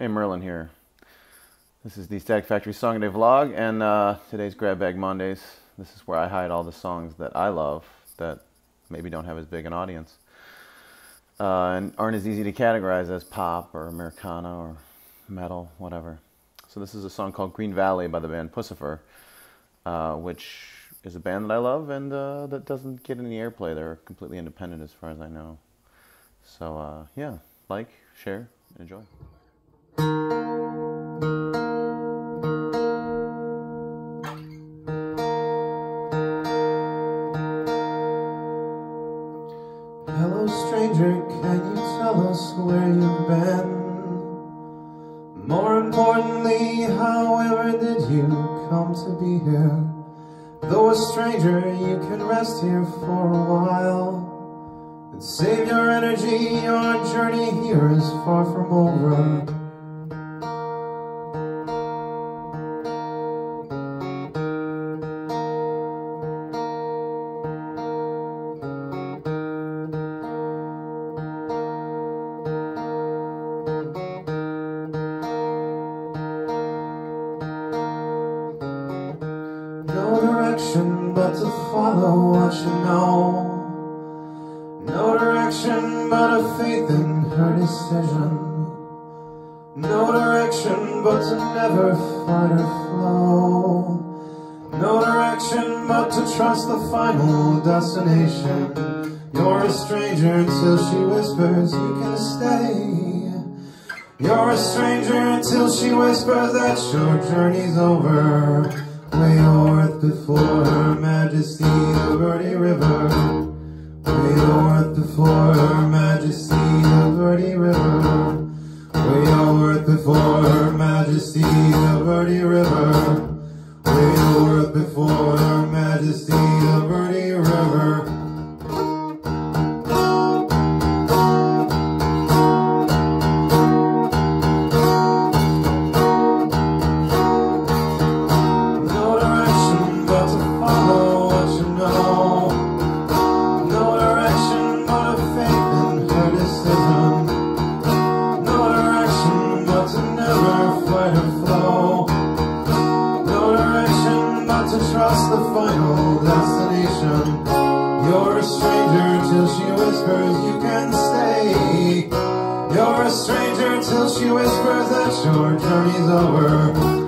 Hey, Merlin here. This is the Static Factory Song Day vlog, and uh, today's Grab Bag Mondays. This is where I hide all the songs that I love that maybe don't have as big an audience uh, and aren't as easy to categorize as pop or Americana or metal, whatever. So this is a song called Green Valley by the band Puscifer, uh, which is a band that I love and uh, that doesn't get any airplay. They're completely independent as far as I know. So uh, yeah, like, share, enjoy. Hello stranger, can you tell us where you've been? More importantly, however did you come to be here? Though a stranger, you can rest here for a while And save your energy, your journey here is far from over direction but to follow what you know. No direction but a faith in her decision. No direction but to never fight or flow. No direction but to trust the final destination. You're a stranger until she whispers you can stay. You're a stranger until she whispers that your journey's over. Way north before Her Majesty the Verde River. Way north before Her Majesty the Verde River. Way north before Her Majesty the Verde River. Way north before Her Majesty the Verde River. To the final destination. You're a stranger till she whispers you can stay. You're a stranger till she whispers that your journey's over.